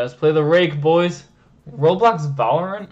Let's play the rake, boys. Roblox Valorant?